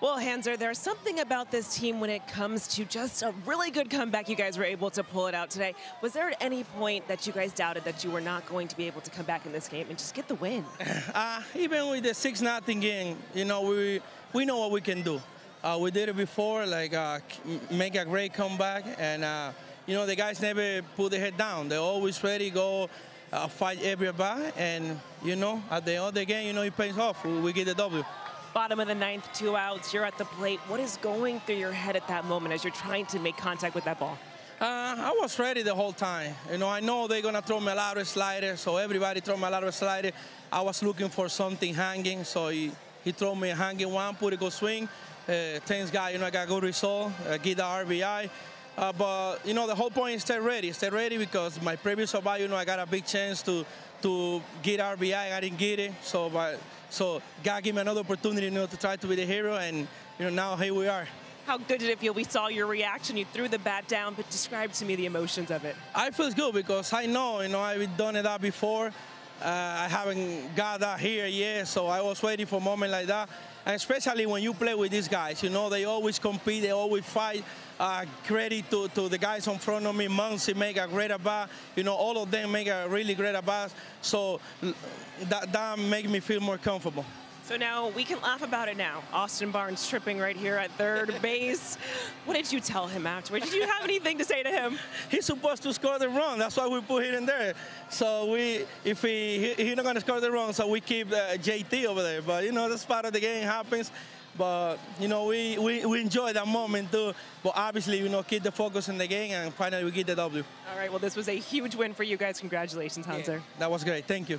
Well, Hanser, there's something about this team when it comes to just a really good comeback. You guys were able to pull it out today. Was there at any point that you guys doubted that you were not going to be able to come back in this game and just get the win? Uh, even with the six nothing game, you know we we know what we can do. Uh, we did it before, like uh, make a great comeback, and uh, you know the guys never put their head down. They're always ready, go uh, fight everybody, and you know at the end of the game, you know it pays off. We, we get the W. Bottom of the ninth, two outs. You're at the plate. What is going through your head at that moment as you're trying to make contact with that ball? Uh, I was ready the whole time. You know, I know they're gonna throw me a lot of slider, so everybody throw me a lot of slider. I was looking for something hanging, so he, he threw me a hanging one, put it go swing. Uh, thanks God, you know, I got good result, uh, get the RBI. Uh, but you know, the whole point is stay ready, stay ready because my previous about, you know, I got a big chance to to get RBI, I didn't get it. So, but so God gave me another opportunity, you know, to try to be the hero, and you know, now here we are. How good did it feel? We saw your reaction. You threw the bat down, but describe to me the emotions of it. I feel good because I know, you know, I've done it that before. Uh, I haven't got that here yet, so I was waiting for a moment like that. And especially when you play with these guys, you know, they always compete, they always fight. Uh, credit to, to the guys in front of me, Muncy make a great at bat. You know, all of them make a really great at bat. So that, that make me feel more comfortable. So now we can laugh about it now. Austin Barnes tripping right here at third base. What did you tell him afterwards? Did you have anything to say to him? He's supposed to score the run. That's why we put him in there. So we, if he, he he's not gonna score the run, so we keep uh, JT over there. But you know, that's part of the game. Happens. But you know, we, we, we enjoy that moment too. But obviously, you know, keep the focus in the game, and finally we get the W. All right. Well, this was a huge win for you guys. Congratulations, Hanser. Yeah, that was great. Thank you.